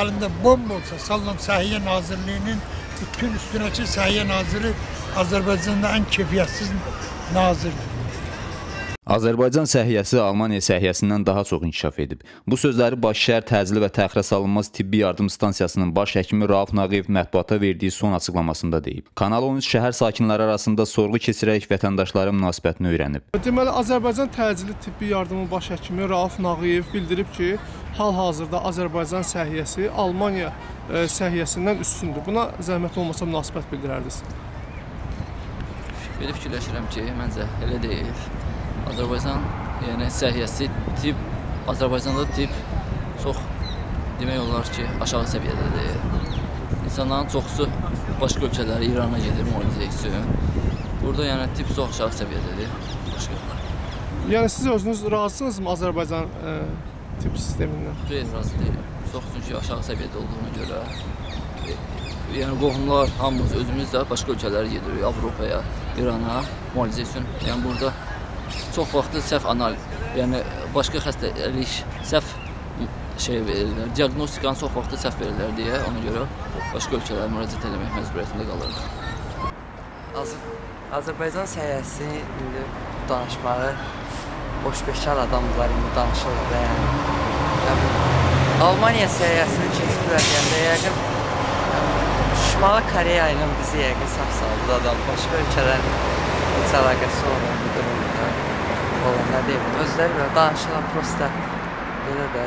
halinde bomba olsa Sallam Sahiye Nazırlığı'nın bütün üstüne sahiye nazırı Azerbaycan'da en kefiyatsız nazırdır. Azərbaycan səhiyyəsi Almaniya səhiyyəsindən daha çox inkişaf edib. Bu sözləri Bakışəhər Təcili və Təxirə Salınmaz Tibbi Yardım Stansiyasının baş həkimi Rauf Nağıyev mətbuata verdiyi son açıqlamasında deyib. Kanal 13 şəhər sakinləri arasında sorğu keçirərək vətəndaşların münasibətini öyrənib. Deməli, Azərbaycan Təcili Tibbi Yardımı baş həkimi Rauf Nağıyev bildirib ki, hal-hazırda Azərbaycan səhiyyəsi Almaniya ə, səhiyyəsindən üstündür. Buna zəhmət olmasa münasibət bildirərdiniz. Belə fikirləşirəm ki, məncə elə deyil. Azərbaycan, yəni səhiyyəsi tibb, Azərbaycanda tibb çox demək olar ki, aşağı səviyyədədir. İnsanların çoxusu başqa ölkələrə, İrana gedir müalicə üçün. Burada yəni tibb çox aşağı səviyyədədir. Başqa. Yəni siz özünüz razısınızmı Azərbaycan ə, tibb sistemindən? Xeyr, razı deyiləm. Çox çünki aşağı səviyyədə olduğuna görə e, yəni qohumlar hamımız özümüz də başqa ölkələrə gedirik, Avropaya, İrana müalicə üçün. Yəni burada çox vaxtı səhv analiz, yəni başqa xəstəlik səhv şey verirlər, diaqnostikanı çox vaxtı səhv verirlər deyə ona görə başqa ölkələrə müraciət etmək məcburiyyətində qalırıq. Az Azərbaycan səhiyyəsi indi danışmağı boş beşar adamlar indi danışırlar da yəni. yəni Almaniya səhiyyəsini keçib verəndə yəqin Şimali Koreya ilə bizi yəqin saf saldı adam. Başqa ölkələrin heç əlaqəsi olmayan bir durumda olan nə deyim. Özləri belə danışırlar prosta belə də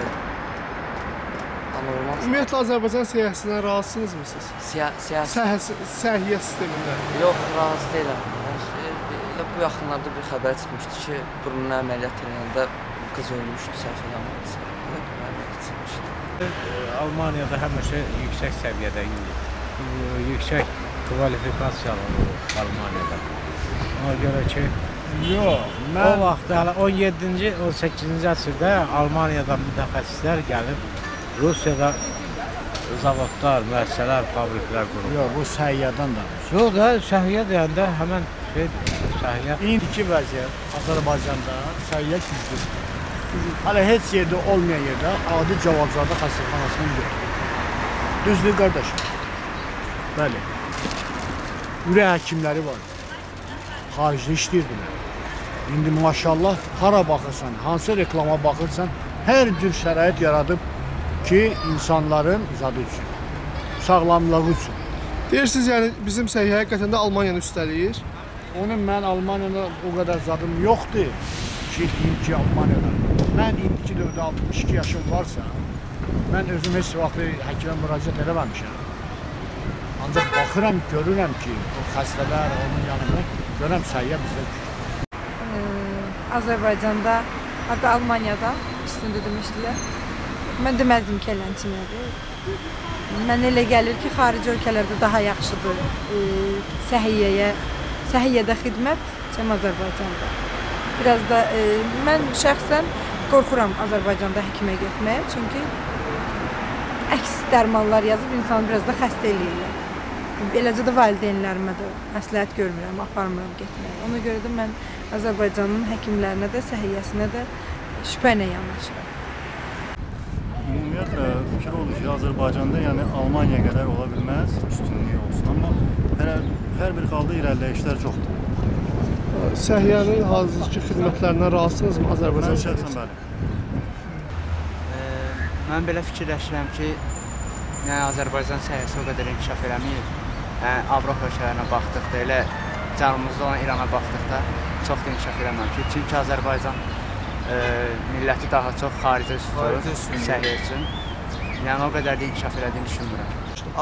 anormal. Ümumiyyətlə Azərbaycan səhiyyəsindən razısınızmı siz? Siya siyasi Səhiyyə səhiyyə sistemindən. yox, razı deyiləm. Elə bu yaxınlarda bir xəbər çıxmışdı ki, burnuna əməliyyat edəndə qız ölmüşdü əməliyyat çıxmışdı. Almaniyada həmişə yüksək səviyyədə, yüksək kvalifikasiyalı olub Almaniyada. Ona görə ki, Yox, o mən vaxt hələ 17-ci, 18-ci əsrdə Almaniyadan mütəxəssislər gəlib Rusiyada zavodlar, müəssisələr, fabriklər qurub. yox, bu səhiyyədən danışır. Yox da səhiyyə deyəndə həmən şey səhiyyə İndiki vəziyyət Azərbaycanda səhiyyə güclüdür. Hələ heç yerdə olmayan yerdə adi cavabzada xəstəxanasının yoxdur. Düzdür qardaşım? Bəli. Ürək həkimləri var. Xaricdə işləyirdilər. İndi maşallah hara baxırsan, hansı reklama baxırsan, hər cür şərait yaradıb ki, insanların zadı üçün, sağlamlığı üçün. Deyirsiniz yəni bizim səhiyyə həqiqətən də Almaniyanı üstələyir. Onun mən Almaniyada o qədər zadım yoxdur ki, deyim ki, Almaniyada. Mən indiki dövrdə 62 yaşım varsa, mən özüm heç vaxt həkimə müraciət eləməmişəm. Ancaq baxıram, görürəm ki, o xəstələr onun yanında, görürəm səhiyyə bizdə Azərbaycanda, hatta Almaniyada üstündə demişdilər. Mən deməzdim ki, eləncinidir. Mən elə gəlir ki, xarici ölkələrdə daha yaxşıdır e, səhiyyəyə, səhiyyədə xidmət cəm Azərbaycanda. Biraz da e, mən şəxsən qorxuram Azərbaycanda həkimə getməyə, çünki əks dərmanlar yazıb insanı biraz da xəstə eləyirlər. Eləcə də valideynlərimə də məsləhət görmürəm, aparmıram getməyə. Ona görə də mən Azərbaycanın həkimlərinə də, səhiyyəsinə də şübhə ilə yanaşıram. Ümumiyyətlə fikir odur ki, Azərbaycanda yəni Almaniya qədər ola bilməz, üstünlüyü olsun, amma hər, hər bir halda irəliləyişlər çoxdur. Səhiyyənin hazırki xidmətlərindən razısınızmı Azərbaycan Mən şəxsən bəli. Mən belə fikirləşirəm ki, yəni Azərbaycan səhiyyəsi o qədər inkişaf eləməyib. Yəni Avropa ölkələrinə baxdıqda, elə cənubumuzda olan İrana baxdıqda çox da inkişaf eləməmişik. Çünki Azərbaycan e, milləti daha çox xaricə üstü səhiyyə üçün. Yəni o qədər də inkişaf elədiyini düşünmürəm.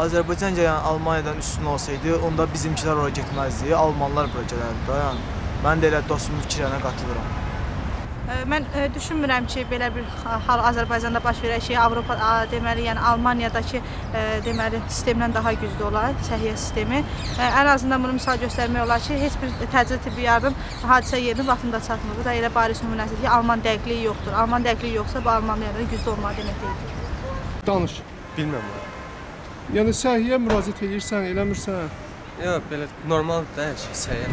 Azərbaycan yəni Almaniyadan üstün olsaydı, onda bizimkilər ora getməzdi, almanlar bura gələrdi yəni. Mən də elə dostumun fikirlərinə qatılıram. Mən düşünmürəm ki, belə bir hal Azərbaycanda baş verən şey Avropa deməli, yəni Almaniyadakı deməli sistemdən daha güclü olar, səhiyyə sistemi. Ən azından bunu misal göstərmək olar ki, heç bir təcili tibbi yardım hadisə yerinə vaxtında çatmır. Bu da elə bariz nümunəsidir ki, Alman dəqiqliyi yoxdur. Alman dəqiqliyi yoxsa bu Almaniyada güclü olmağı demək deyil. Danış. Bilmirəm. Yəni səhiyyə müraciət edirsən, eləmirsən? Yox, belə normal da hər şey səhiyyə.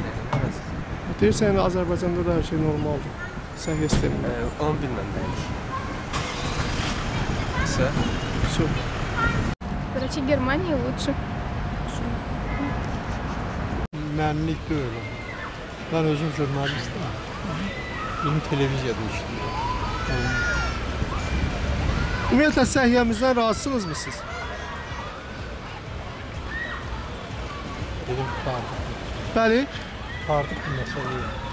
Deyirsən yəni Azərbaycanda da hər şey normaldır. Səhiyyə sistemi. Onu bilməm bəli. Sə? Çox. Короче, Германия лучше. Mənlik deyil o. Mən özüm jurnalistəm. Bizim televiziyada işləyirəm. Ümumiyyətlə səhiyyəmizdən razısınızmı siz? Dedim tartıq. Bəli. Tartıq bir məsələ yox. Ə,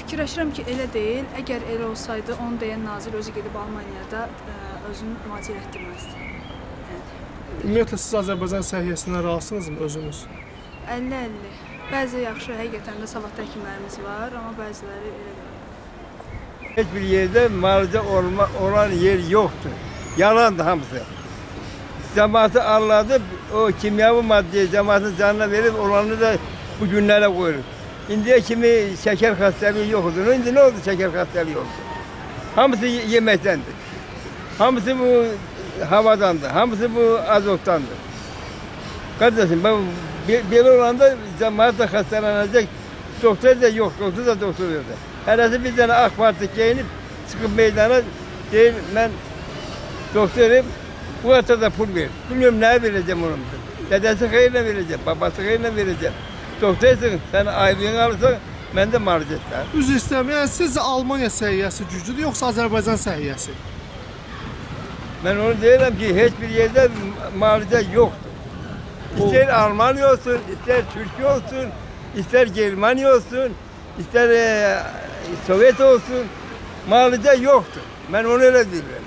Fikirləşirəm ki, elə deyil. Əgər elə olsaydı, onu deyən nazir özü gedib Almaniyada ə, özünü müalicə etdirməzdi. Ümumiyyətlə siz Azərbaycan səhiyyəsindən razısınızmı özünüz? 50-50. Bəzi yaxşı, həqiqətən də savadlı həkimlərimiz var, amma bəziləri elə deyil. Heç bir yerdə müalicə olma, olan yer yoxdur. Yalandır hamısı. Cəmaatı anladı, o kimyavi maddeyi cəmaatın canına verib olanı da bu günlərə qoyur. İndi kimi şeker hastalığı yok oldu. İndi ne oldu şeker hastalığı oldu? Hamısı yemektendi. Hamısı bu havadandı. Hamısı bu azottandı. Kardeşim ben böyle olanda cemaat da hastalanacak. Doktor da yok, doktor da doktor yok. Herhalde bir tane AK Parti giyinip çıkıp meydana değil ben doktorum bu da pul ver. Bilmiyorum ne vereceğim onun. Dedesi hayırla vereceğim, babası hayırla vereceğim. Doktorsun, sən aylığını alırsan, mən də müalicə etlər. Üzr istəyirəm. Yəni sizcə Almaniya səhiyyəsi güclüdür yoxsa Azərbaycan səhiyyəsi? Mən onu deyirəm ki, heç bir yerdə müalicə yoxdur. İstər Almanya olsun, istər Türkiyə olsun, istər Germaniya olsun, istər e, Sovet olsun, müalicə yoxdur. Mən onu elə deyirəm.